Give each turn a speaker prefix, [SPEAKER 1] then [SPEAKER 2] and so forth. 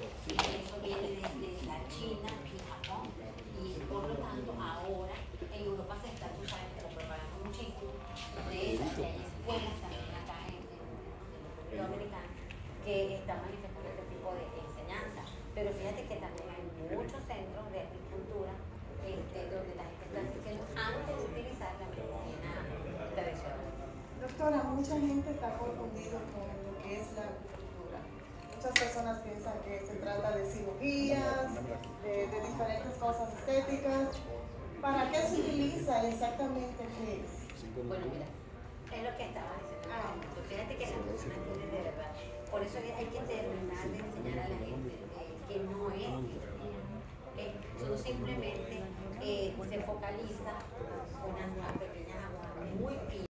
[SPEAKER 1] Eso viene desde la China y Japón. Y por lo tanto, ahora en Europa se está, tú sabes, como preparando muchísimo de esas. Y hay escuelas también acá en, en, la República Dominicana que están manifestando este tipo de enseñanza. Pero fíjate que también hay muchos centros de apicultura este, donde la gente está diciendo antes de utilizar la medicina tradicional.
[SPEAKER 2] Doctora, mucha gente está confundida con lo que es personas piensan que se trata de cirugías, de, de diferentes cosas estéticas. ¿Para qué se utiliza exactamente qué es?
[SPEAKER 1] Bueno, mira, es lo que estaba diciendo.
[SPEAKER 2] Ah.
[SPEAKER 1] Fíjate que la persona entiende de verdad. Por eso hay que terminar de enseñar a la gente eh, que no es cirugía. ¿ok? Sino simplemente eh, se focaliza una